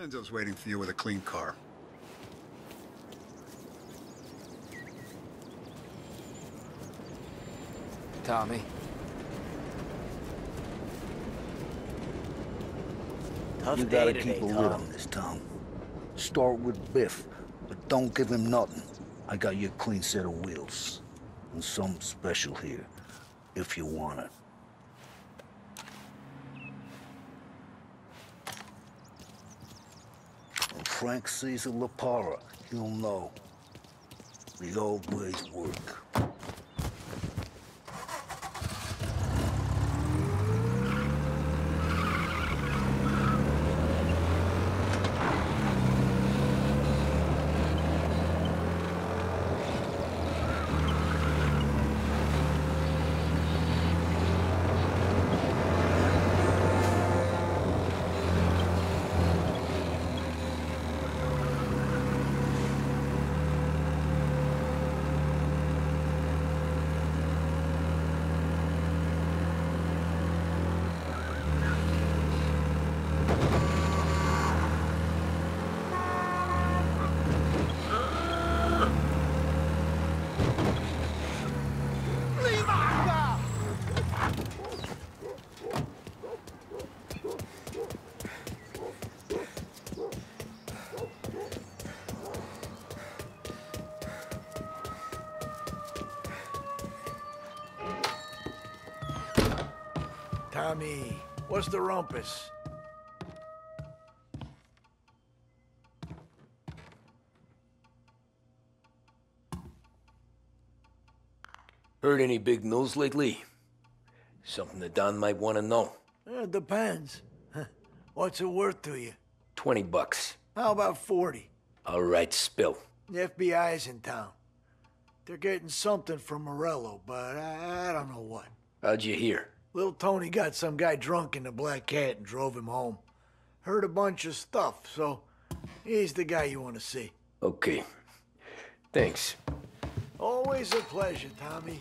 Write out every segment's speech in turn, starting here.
Vincenzo's waiting for you with a clean car. Tommy. Tough You gotta today, keep a lid on this town. Start with Biff, but don't give him nothing. I got you a clean set of wheels. And something special here, if you want it. Frank sees a Lupara, he'll know. The old ways work. Tommy, what's the rumpus? Heard any big news lately? Something that Don might want to know. Eh, depends. What's it worth to you? 20 bucks. How about 40? All right, spill. The FBI's in town. They're getting something from Morello, but I, I don't know what. How'd you hear? Little Tony got some guy drunk in the Black Cat and drove him home. Heard a bunch of stuff, so he's the guy you want to see. Okay. Thanks. Always a pleasure, Tommy.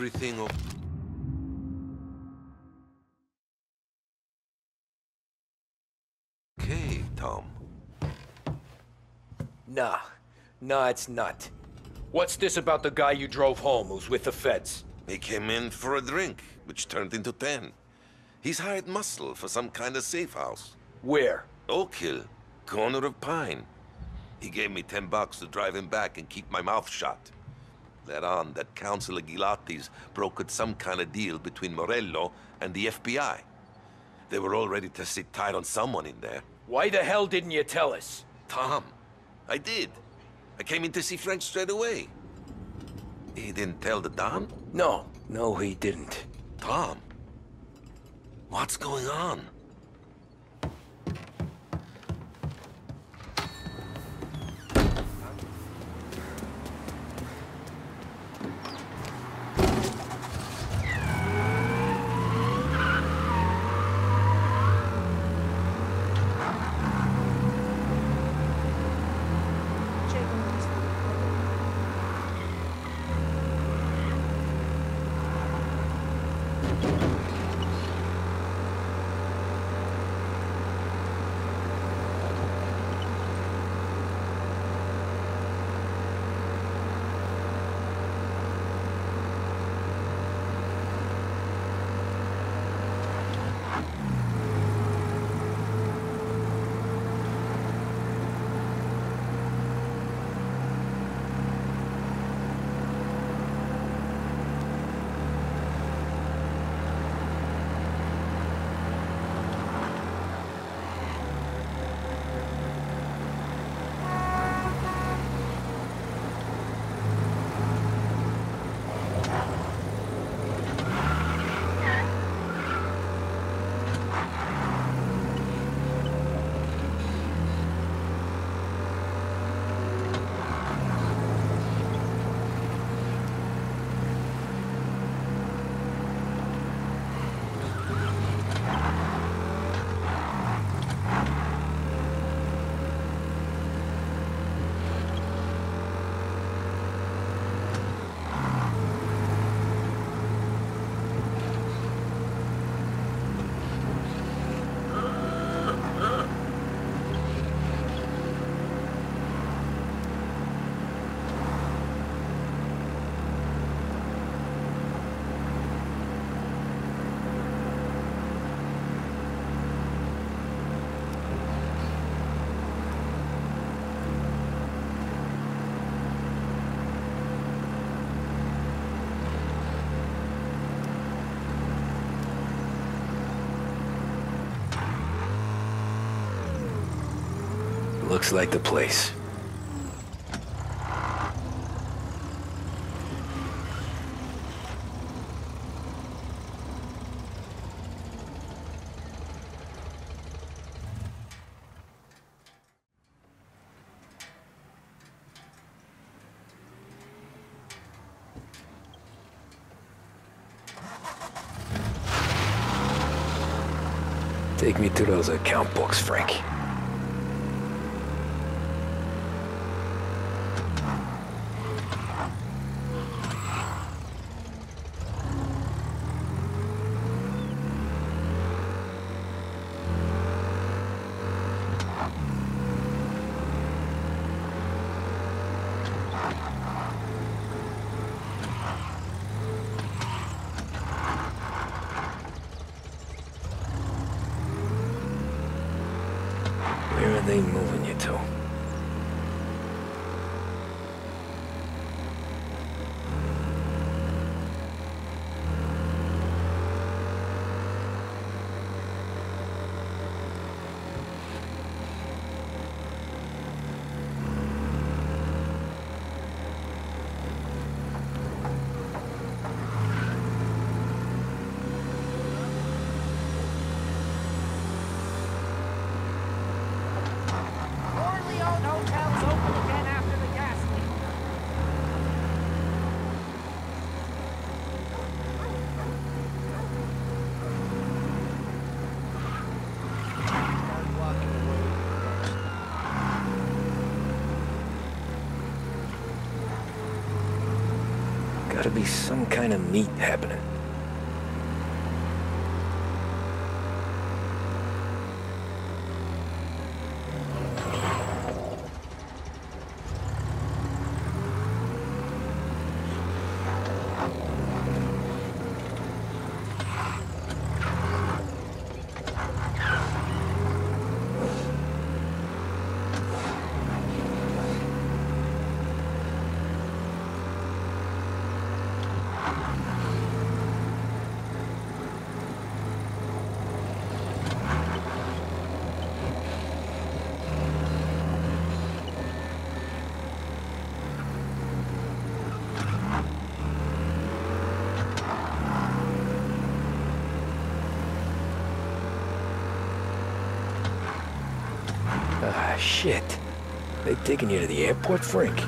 Everything o- Okay, Tom. Nah. Nah, it's not. What's this about the guy you drove home who's with the feds? He came in for a drink, which turned into ten. He's hired muscle for some kind of safe house. Where? Oak Hill, corner of Pine. He gave me ten bucks to drive him back and keep my mouth shut. Let on that Councilor Gilatti's brokered some kind of deal between Morello and the FBI. They were all ready to sit tight on someone in there. Why the hell didn't you tell us? Tom, I did. I came in to see Frank straight away. He didn't tell the Don? No, no, he didn't. Tom, what's going on? Like the place. Take me to those account books, Frank. Where are they moving you to? Corleone Hotel's open again after the gas leak. Gotta be some kind of meat happening. Ah, shit. They taking you to the airport, Frank?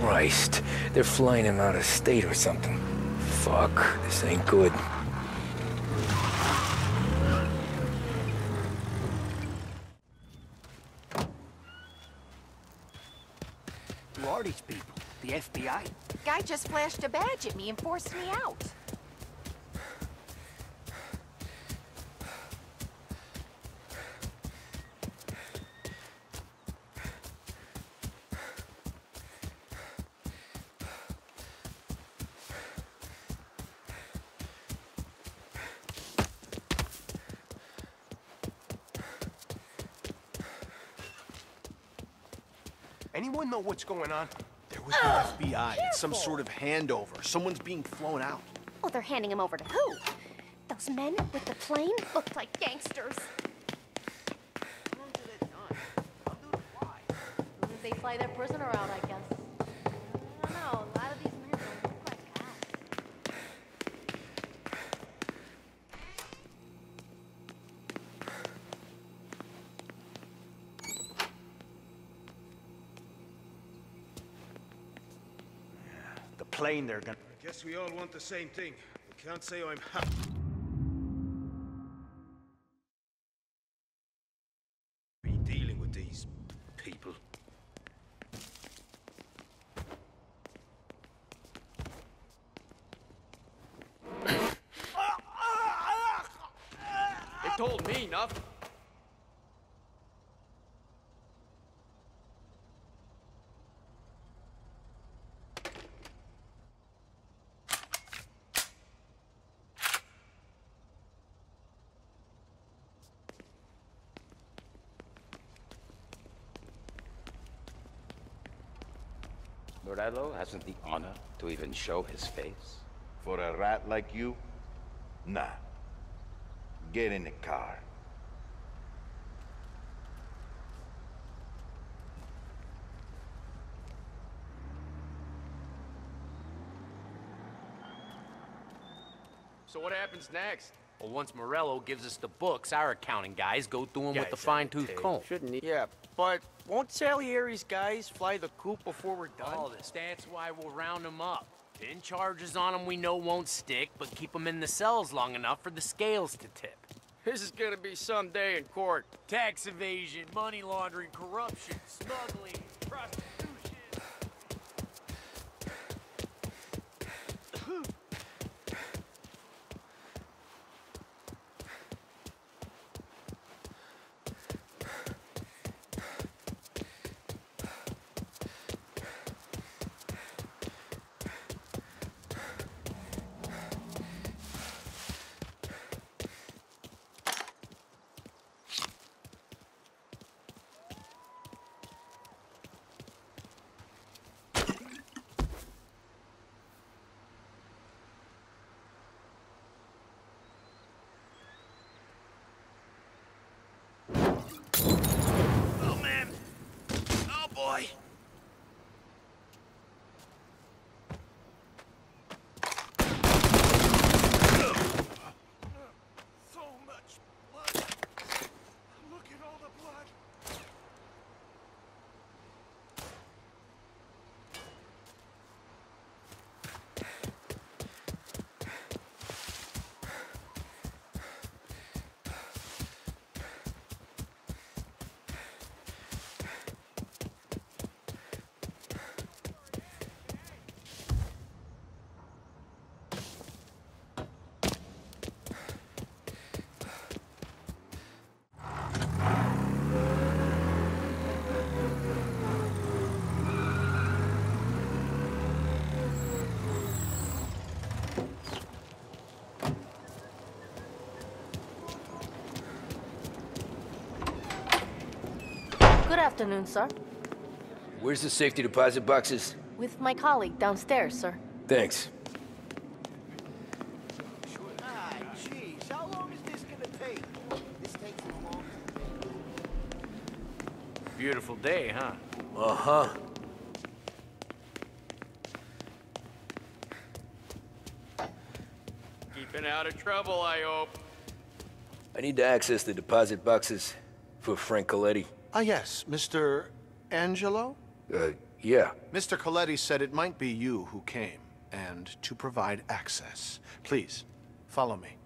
Christ. They're flying him out of state or something. Fuck, this ain't good. Who are these people? The FBI? Guy just flashed a badge at me and forced me out. Anyone know what's going on? There was with the oh, FBI. It's some sort of handover. Someone's being flown out. Oh, they're handing him over to who? Those men with the plane looked like gangsters. they fly their prisoner out, I guess. I don't know, a lot of these plane they're gonna... Guess we all want the same thing. I can't say I'm happy. Be dealing with these people. They told me nothing. Morello hasn't the honor to even show his face. For a rat like you? Nah. Get in the car. So what happens next? Well, once Morello gives us the books, our accounting guys go through them with the fine-tooth comb. Shouldn't he? Yeah, but won't Salieri's guys fly the coop before we're done? Oh, All this. That's why we'll round them up. Pin charges on them we know won't stick, but keep them in the cells long enough for the scales to tip. This is gonna be some day in court. Tax evasion, money laundering, corruption, smuggling, prostitution. Afternoon, sir. Where's the safety deposit boxes? With my colleague downstairs, sir. Thanks. Ah, jeez, how long is this gonna take? This takes a long Beautiful day, huh? Uh-huh. Keeping out of trouble, I hope. I need to access the deposit boxes for Frank Colletti. Ah, yes, Mr. Angelo? Uh, yeah. Mr. Colletti said it might be you who came, and to provide access. Please, follow me.